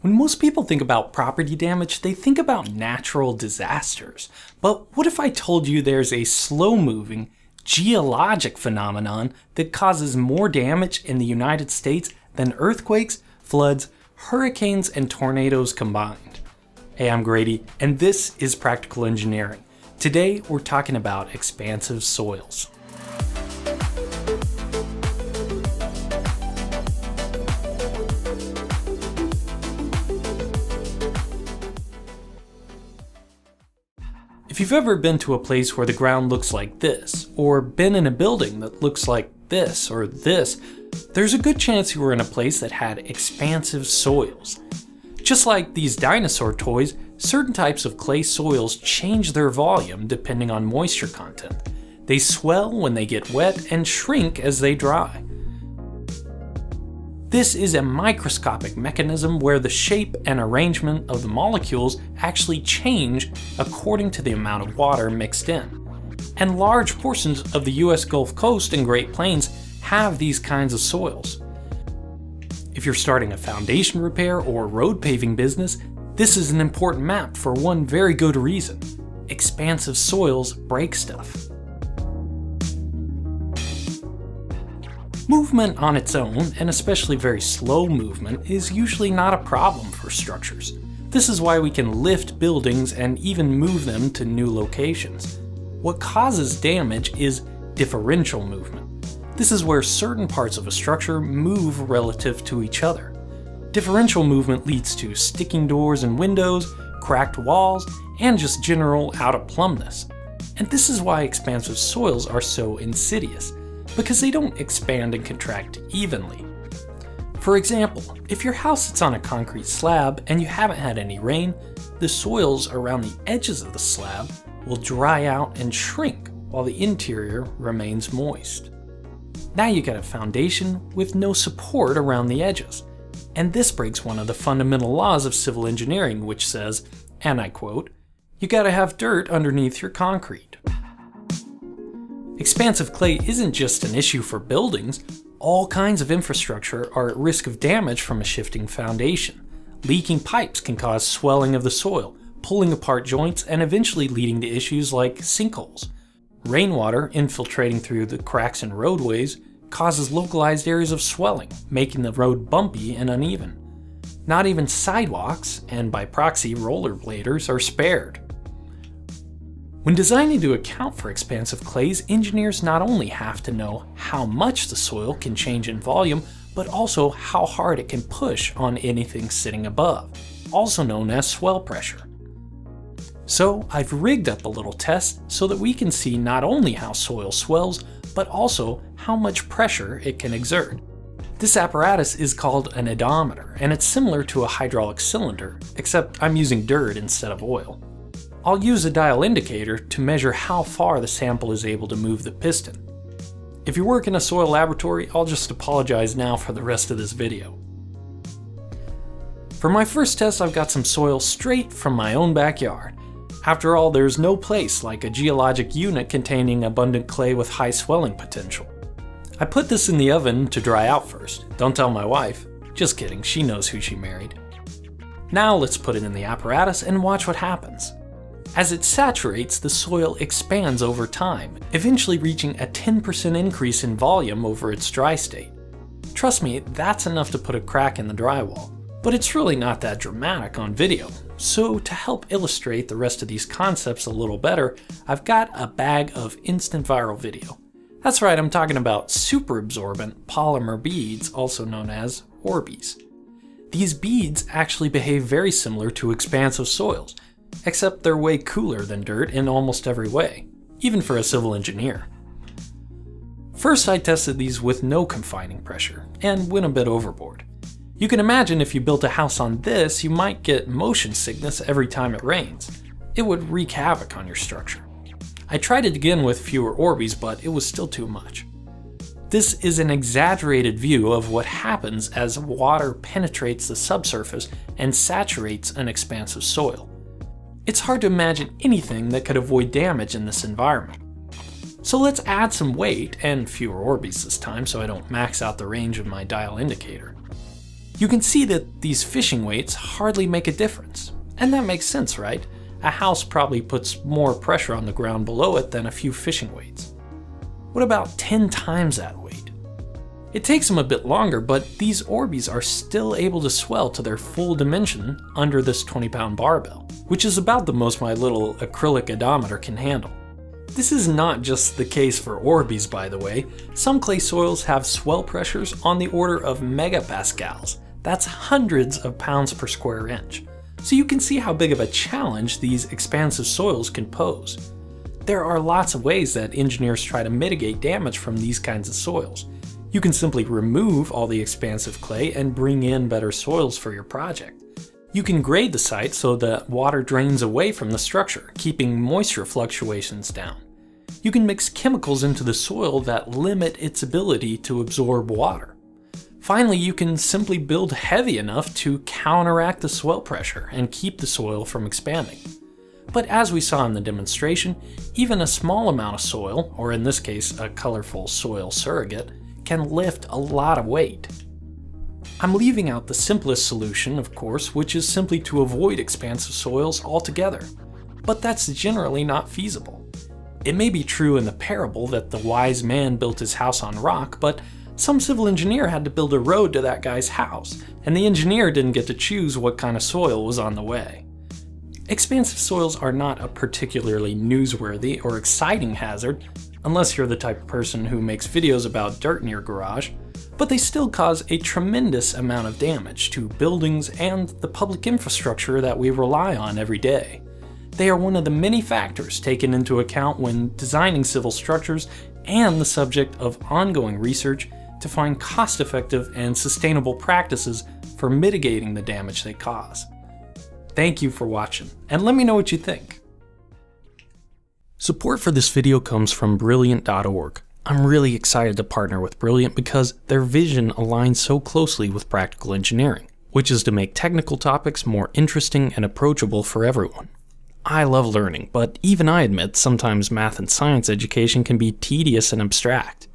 When most people think about property damage, they think about natural disasters. But what if I told you there's a slow moving, geologic phenomenon that causes more damage in the United States than earthquakes, floods, hurricanes, and tornadoes combined? Hey, I'm Grady, and this is Practical Engineering. Today, we're talking about expansive soils. If you've ever been to a place where the ground looks like this, or been in a building that looks like this or this, there's a good chance you were in a place that had expansive soils. Just like these dinosaur toys, certain types of clay soils change their volume depending on moisture content. They swell when they get wet and shrink as they dry. This is a microscopic mechanism where the shape and arrangement of the molecules actually change according to the amount of water mixed in. And large portions of the US Gulf Coast and Great Plains have these kinds of soils. If you're starting a foundation repair or road paving business, this is an important map for one very good reason. Expansive soils break stuff. Movement on its own, and especially very slow movement, is usually not a problem for structures. This is why we can lift buildings and even move them to new locations. What causes damage is differential movement. This is where certain parts of a structure move relative to each other. Differential movement leads to sticking doors and windows, cracked walls, and just general out of plumbness. And this is why expansive soils are so insidious because they don't expand and contract evenly. For example, if your house sits on a concrete slab and you haven't had any rain, the soils around the edges of the slab will dry out and shrink while the interior remains moist. Now you get a foundation with no support around the edges. And this breaks one of the fundamental laws of civil engineering, which says, and I quote, you gotta have dirt underneath your concrete. Expansive clay isn't just an issue for buildings, all kinds of infrastructure are at risk of damage from a shifting foundation. Leaking pipes can cause swelling of the soil, pulling apart joints, and eventually leading to issues like sinkholes. Rainwater infiltrating through the cracks in roadways causes localized areas of swelling, making the road bumpy and uneven. Not even sidewalks, and by proxy rollerbladers, are spared. When designing to account for expansive clays, engineers not only have to know how much the soil can change in volume, but also how hard it can push on anything sitting above, also known as swell pressure. So I've rigged up a little test so that we can see not only how soil swells, but also how much pressure it can exert. This apparatus is called an oedometer, and it's similar to a hydraulic cylinder, except I'm using dirt instead of oil. I'll use a dial indicator to measure how far the sample is able to move the piston. If you work in a soil laboratory, I'll just apologize now for the rest of this video. For my first test, I've got some soil straight from my own backyard. After all, there's no place like a geologic unit containing abundant clay with high swelling potential. I put this in the oven to dry out first. Don't tell my wife. Just kidding, she knows who she married. Now let's put it in the apparatus and watch what happens. As it saturates, the soil expands over time, eventually reaching a 10% increase in volume over its dry state. Trust me, that's enough to put a crack in the drywall. But it's really not that dramatic on video. So to help illustrate the rest of these concepts a little better, I've got a bag of instant viral video. That's right, I'm talking about super absorbent polymer beads, also known as Orbeez. These beads actually behave very similar to expansive soils, except they're way cooler than dirt in almost every way, even for a civil engineer. First I tested these with no confining pressure, and went a bit overboard. You can imagine if you built a house on this, you might get motion sickness every time it rains. It would wreak havoc on your structure. I tried it again with fewer Orbeez, but it was still too much. This is an exaggerated view of what happens as water penetrates the subsurface and saturates an expansive soil. It's hard to imagine anything that could avoid damage in this environment. So let's add some weight, and fewer Orbeez this time so I don't max out the range of my dial indicator. You can see that these fishing weights hardly make a difference. And that makes sense, right? A house probably puts more pressure on the ground below it than a few fishing weights. What about 10 times that? It takes them a bit longer, but these Orbeez are still able to swell to their full dimension under this 20 pound barbell, which is about the most my little acrylic oedometer can handle. This is not just the case for Orbeez, by the way. Some clay soils have swell pressures on the order of megapascals. That's hundreds of pounds per square inch. So you can see how big of a challenge these expansive soils can pose. There are lots of ways that engineers try to mitigate damage from these kinds of soils. You can simply remove all the expansive clay and bring in better soils for your project. You can grade the site so that water drains away from the structure, keeping moisture fluctuations down. You can mix chemicals into the soil that limit its ability to absorb water. Finally, you can simply build heavy enough to counteract the swell pressure and keep the soil from expanding. But as we saw in the demonstration, even a small amount of soil, or in this case a colorful soil surrogate, can lift a lot of weight. I'm leaving out the simplest solution, of course, which is simply to avoid expansive soils altogether. But that's generally not feasible. It may be true in the parable that the wise man built his house on rock, but some civil engineer had to build a road to that guy's house, and the engineer didn't get to choose what kind of soil was on the way. Expansive soils are not a particularly newsworthy or exciting hazard, unless you're the type of person who makes videos about dirt in your garage, but they still cause a tremendous amount of damage to buildings and the public infrastructure that we rely on every day. They are one of the many factors taken into account when designing civil structures and the subject of ongoing research to find cost effective and sustainable practices for mitigating the damage they cause. Thank you for watching, and let me know what you think. Support for this video comes from Brilliant.org, I'm really excited to partner with Brilliant because their vision aligns so closely with practical engineering, which is to make technical topics more interesting and approachable for everyone. I love learning, but even I admit sometimes math and science education can be tedious and abstract.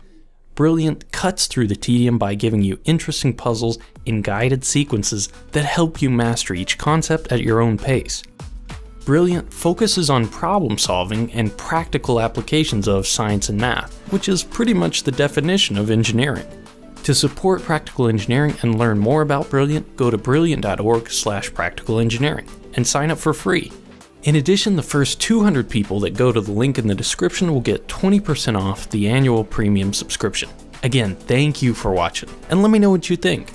Brilliant cuts through the tedium by giving you interesting puzzles in guided sequences that help you master each concept at your own pace. Brilliant focuses on problem solving and practical applications of science and math, which is pretty much the definition of engineering. To support practical engineering and learn more about Brilliant, go to brilliant.org/practicalengineering and sign up for free. In addition, the first 200 people that go to the link in the description will get 20% off the annual premium subscription. Again, thank you for watching, and let me know what you think.